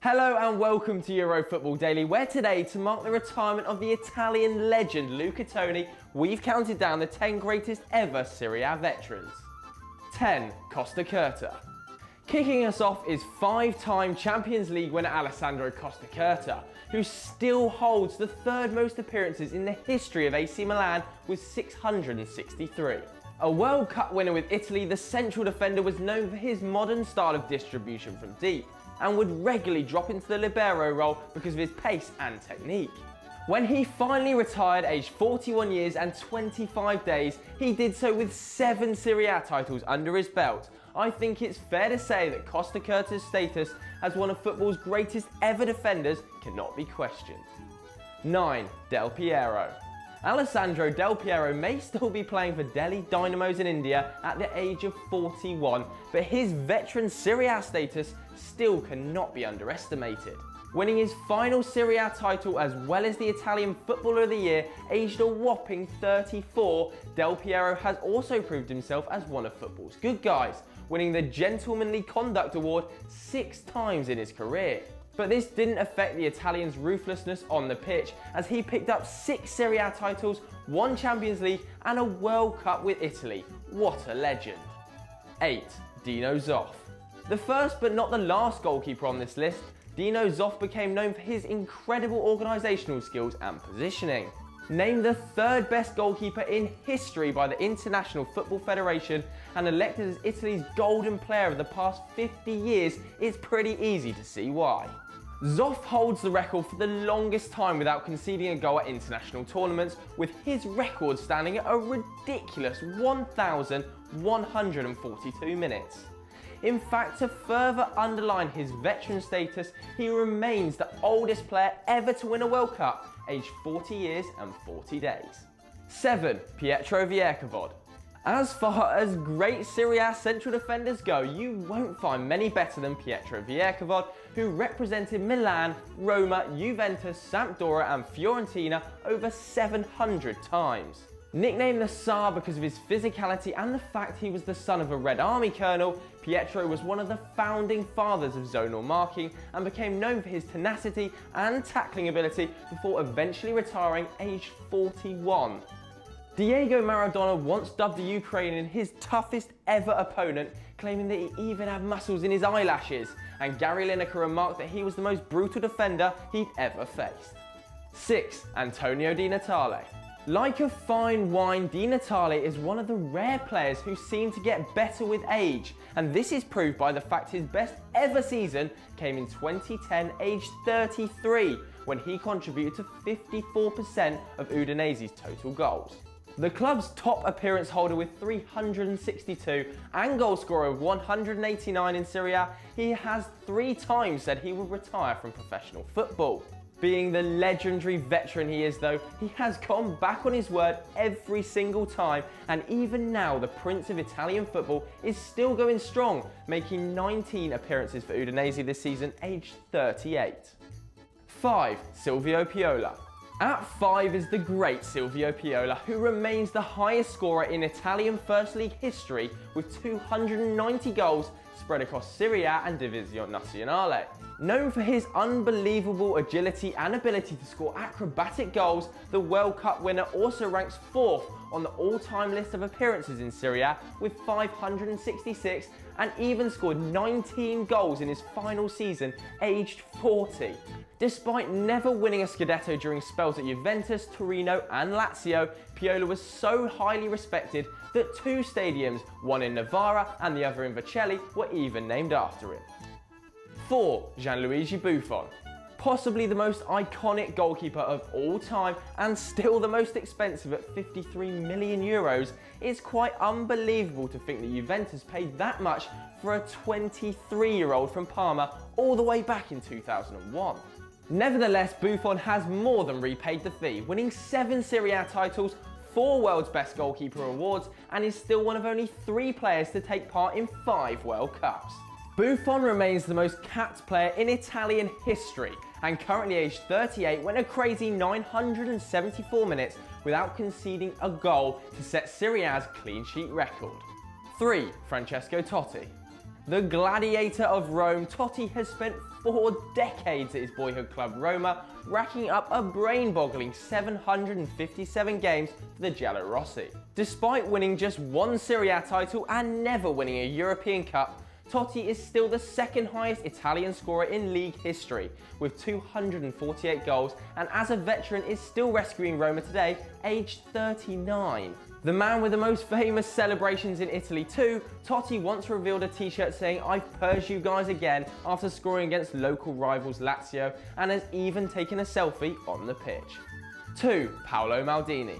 Hello and welcome to Euro Football Daily, where today, to mark the retirement of the Italian legend Luca Toni, we've counted down the 10 greatest ever Serie A veterans. 10. Costacurta. Kicking us off is five-time Champions League winner Alessandro Costacurta, who still holds the third most appearances in the history of AC Milan with 663. A World Cup winner with Italy, the central defender was known for his modern style of distribution from deep, and would regularly drop into the libero role because of his pace and technique. When he finally retired aged 41 years and 25 days, he did so with seven Serie A titles under his belt. I think it's fair to say that Costacurta's status as one of football's greatest ever defenders cannot be questioned. 9. Del Piero Alessandro Del Piero may still be playing for Delhi Dynamos in India at the age of 41, but his veteran Serie A status still cannot be underestimated. Winning his final Serie A title as well as the Italian Footballer of the Year, aged a whopping 34, Del Piero has also proved himself as one of football's good guys, winning the Gentlemanly Conduct Award six times in his career. But this didn't affect the Italian's ruthlessness on the pitch, as he picked up six Serie A titles, one Champions League, and a World Cup with Italy. What a legend. 8. Dino Zoff. The first but not the last goalkeeper on this list, Dino Zoff became known for his incredible organisational skills and positioning. Named the third best goalkeeper in history by the International Football Federation and elected as Italy's golden player of the past 50 years, it's pretty easy to see why. Zoff holds the record for the longest time without conceding a goal at international tournaments, with his record standing at a ridiculous 1,142 minutes. In fact, to further underline his veteran status, he remains the oldest player ever to win a World Cup, aged 40 years and 40 days. 7. Pietro Vierchowod as far as great Serie A central defenders go, you won't find many better than Pietro Vierchowod, who represented Milan, Roma, Juventus, Sampdoria and Fiorentina over 700 times. Nicknamed the Tsar because of his physicality and the fact he was the son of a Red Army colonel, Pietro was one of the founding fathers of zonal marking and became known for his tenacity and tackling ability before eventually retiring aged 41. Diego Maradona once dubbed the Ukrainian his toughest ever opponent, claiming that he even had muscles in his eyelashes, and Gary Lineker remarked that he was the most brutal defender he'd ever faced. 6. Antonio Di Natale like a fine wine, Di Natale is one of the rare players who seem to get better with age, and this is proved by the fact his best ever season came in 2010, aged 33, when he contributed to 54% of Udinese's total goals. The club's top appearance holder with 362 and goal scorer of 189 in Serie A, he has three times said he would retire from professional football. Being the legendary veteran he is though, he has gone back on his word every single time and even now the prince of Italian football is still going strong, making 19 appearances for Udinese this season aged 38. 5. Silvio Piola at 5 is the great Silvio Piola, who remains the highest scorer in Italian First League history with 290 goals spread across Serie A and Divisione Nazionale. Known for his unbelievable agility and ability to score acrobatic goals, the World Cup winner also ranks 4th on the all-time list of appearances in Serie A with 566 and even scored 19 goals in his final season, aged 40. Despite never winning a Scudetto during spells at Juventus, Torino and Lazio, Piola was so highly respected that two stadiums, one in Novara and the other in Vercelli, were even named after him. 4. Gianluigi Buffon possibly the most iconic goalkeeper of all time and still the most expensive at 53 million euros, it's quite unbelievable to think that Juventus paid that much for a 23 year old from Parma all the way back in 2001. Nevertheless, Buffon has more than repaid the fee, winning seven Serie A titles, four World's Best Goalkeeper awards, and is still one of only three players to take part in five World Cups. Buffon remains the most capped player in Italian history and currently aged 38 went a crazy 974 minutes without conceding a goal to set Serie A's clean sheet record. 3. Francesco Totti The gladiator of Rome, Totti has spent four decades at his boyhood club Roma, racking up a brain-boggling 757 games for the Giallorossi. Despite winning just one Serie A title and never winning a European Cup, Totti is still the second highest Italian scorer in league history, with 248 goals, and as a veteran is still rescuing Roma today, aged 39. The man with the most famous celebrations in Italy too, Totti once revealed a t-shirt saying, I've purged you guys again after scoring against local rivals Lazio, and has even taken a selfie on the pitch. 2. Paolo Maldini.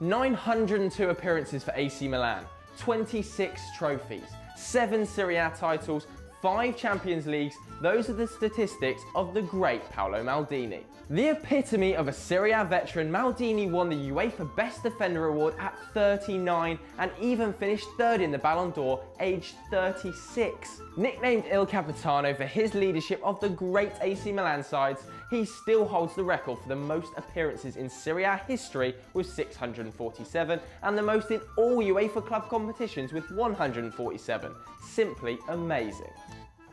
902 appearances for AC Milan, 26 trophies, 7 Serie A titles, 5 Champions Leagues, those are the statistics of the great Paolo Maldini. The epitome of a Serie A veteran, Maldini won the UEFA Best Defender award at 39 and even finished third in the Ballon d'Or, aged 36. Nicknamed Il Capitano for his leadership of the great AC Milan sides, he still holds the record for the most appearances in Serie A history with 647 and the most in all UEFA club competitions with 147. Simply amazing.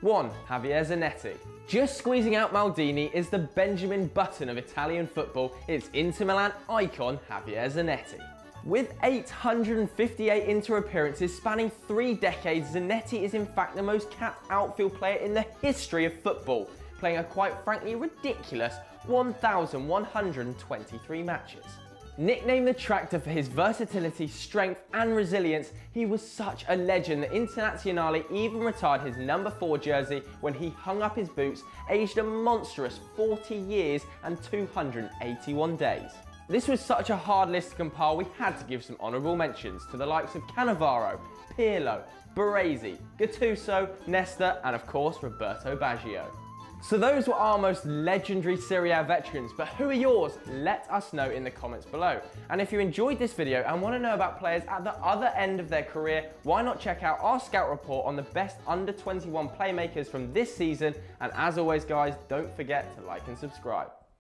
1. Javier Zanetti. Just squeezing out Maldini is the Benjamin Button of Italian football, it's Inter Milan icon Javier Zanetti. With 858 Inter appearances spanning three decades, Zanetti is in fact the most capped outfield player in the history of football, playing a quite frankly ridiculous 1,123 matches. Nicknamed the Tractor for his versatility, strength and resilience, he was such a legend that Internazionale even retired his number 4 jersey when he hung up his boots, aged a monstrous 40 years and 281 days. This was such a hard list to compile, we had to give some honourable mentions to the likes of Cannavaro, Pirlo, Baresi, Gattuso, Nesta and of course Roberto Baggio. So those were our most legendary Serie A veterans, but who are yours? Let us know in the comments below. And if you enjoyed this video and want to know about players at the other end of their career, why not check out our scout report on the best under 21 playmakers from this season. And as always guys, don't forget to like and subscribe.